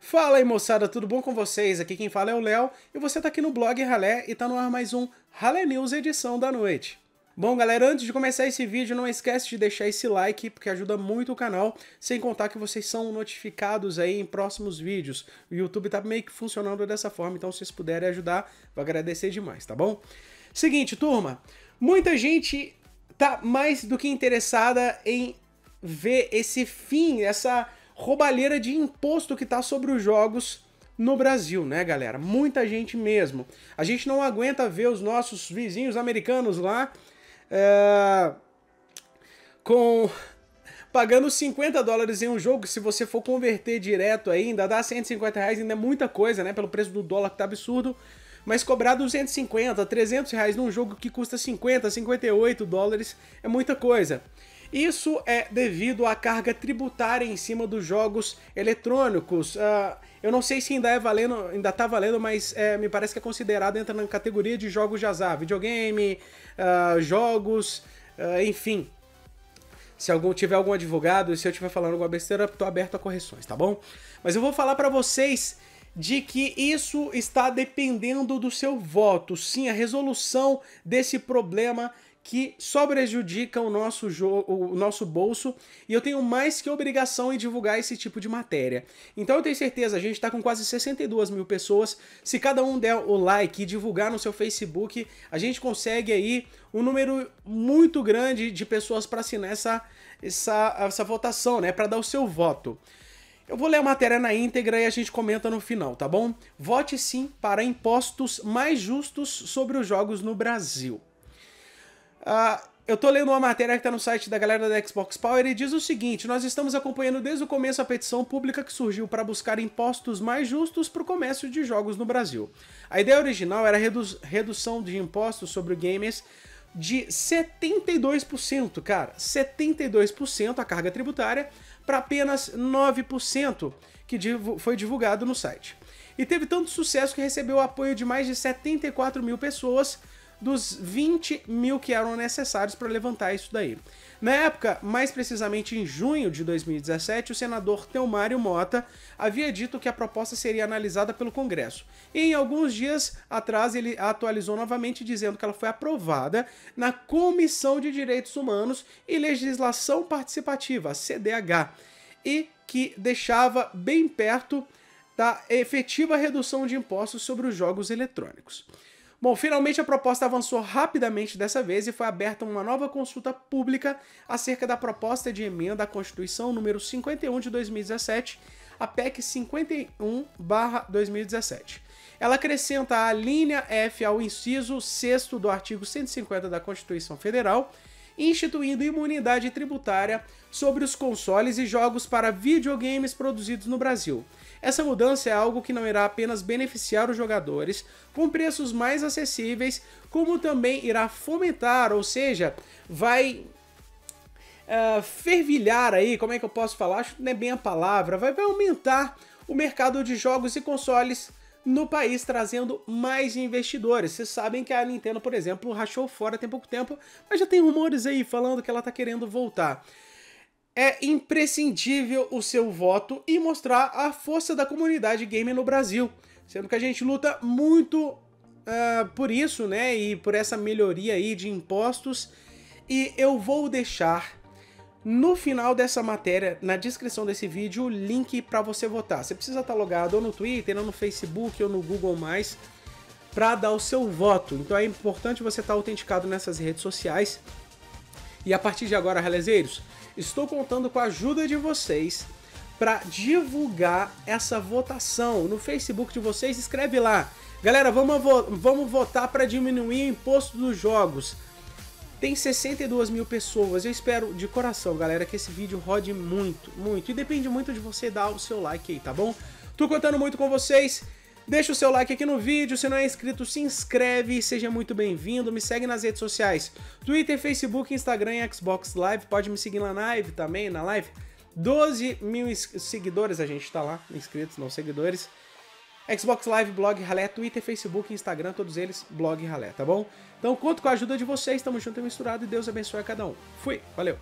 Fala aí moçada, tudo bom com vocês? Aqui quem fala é o Léo e você tá aqui no blog Ralé e tá no ar mais um Ralé News edição da noite. Bom galera, antes de começar esse vídeo, não esquece de deixar esse like, porque ajuda muito o canal, sem contar que vocês são notificados aí em próximos vídeos. O YouTube tá meio que funcionando dessa forma, então se vocês puderem ajudar, vou agradecer demais, tá bom? Seguinte, turma, muita gente tá mais do que interessada em ver esse fim, essa roubalheira de imposto que tá sobre os jogos no Brasil, né, galera? Muita gente mesmo. A gente não aguenta ver os nossos vizinhos americanos lá é, com pagando 50 dólares em um jogo, se você for converter direto ainda dá 150 reais, ainda é muita coisa, né? Pelo preço do dólar que tá absurdo. Mas cobrar 250, 300 reais num jogo que custa 50, 58 dólares é muita coisa. Isso é devido à carga tributária em cima dos jogos eletrônicos. Uh, eu não sei se ainda é valendo, ainda tá valendo, mas é, me parece que é considerado entra na categoria de jogos de azar, videogame, uh, jogos, uh, enfim. Se algum tiver algum advogado, se eu estiver falando alguma besteira, tô aberto a correções, tá bom? Mas eu vou falar para vocês de que isso está dependendo do seu voto. Sim, a resolução desse problema que só prejudica o nosso, o nosso bolso e eu tenho mais que obrigação em divulgar esse tipo de matéria. Então eu tenho certeza, a gente está com quase 62 mil pessoas. Se cada um der o like e divulgar no seu Facebook, a gente consegue aí um número muito grande de pessoas para assinar essa, essa, essa votação, né? Para dar o seu voto. Eu vou ler a matéria na íntegra e a gente comenta no final, tá bom? Vote sim para impostos mais justos sobre os jogos no Brasil. Uh, eu tô lendo uma matéria que tá no site da galera da Xbox Power e diz o seguinte: nós estamos acompanhando desde o começo a petição pública que surgiu para buscar impostos mais justos para o comércio de jogos no Brasil. A ideia original era redu redução de impostos sobre games de 72%, cara, 72% a carga tributária para apenas 9% que foi divulgado no site. E teve tanto sucesso que recebeu o apoio de mais de 74 mil pessoas dos 20 mil que eram necessários para levantar isso daí. Na época, mais precisamente em junho de 2017, o senador Teomário Mota havia dito que a proposta seria analisada pelo Congresso. E em alguns dias atrás ele atualizou novamente dizendo que ela foi aprovada na Comissão de Direitos Humanos e Legislação Participativa, CDH, e que deixava bem perto da efetiva redução de impostos sobre os jogos eletrônicos. Bom, finalmente a proposta avançou rapidamente dessa vez e foi aberta uma nova consulta pública acerca da proposta de emenda à Constituição número 51 de 2017, a PEC 51/2017. Ela acrescenta a linha F ao inciso 6 do artigo 150 da Constituição Federal, instituindo imunidade tributária sobre os consoles e jogos para videogames produzidos no Brasil essa mudança é algo que não irá apenas beneficiar os jogadores com preços mais acessíveis, como também irá fomentar, ou seja, vai uh, fervilhar aí, como é que eu posso falar? Acho que não é bem a palavra, vai, vai aumentar o mercado de jogos e consoles no país, trazendo mais investidores. Vocês sabem que a Nintendo, por exemplo, rachou fora tem pouco tempo, mas já tem rumores aí falando que ela está querendo voltar é imprescindível o seu voto e mostrar a força da comunidade gamer no Brasil. Sendo que a gente luta muito uh, por isso, né? E por essa melhoria aí de impostos. E eu vou deixar no final dessa matéria, na descrição desse vídeo, o link para você votar. Você precisa estar tá logado ou no Twitter, ou no Facebook, ou no Google+, para dar o seu voto. Então é importante você estar tá autenticado nessas redes sociais. E a partir de agora, relezeiros, Estou contando com a ajuda de vocês para divulgar essa votação no Facebook de vocês. Escreve lá. Galera, vamos, vo vamos votar para diminuir o imposto dos jogos. Tem 62 mil pessoas. Eu espero de coração, galera, que esse vídeo rode muito, muito. E depende muito de você dar o seu like aí, tá bom? Tô contando muito com vocês. Deixa o seu like aqui no vídeo, se não é inscrito, se inscreve, seja muito bem-vindo, me segue nas redes sociais, Twitter, Facebook, Instagram e Xbox Live, pode me seguir na live também, na live. 12 mil seguidores a gente tá lá, inscritos, não seguidores. Xbox Live, Blog Ralé, Twitter, Facebook, Instagram, todos eles, Blog Ralé, tá bom? Então conto com a ajuda de vocês, tamo junto e misturado e Deus abençoe a cada um. Fui, valeu!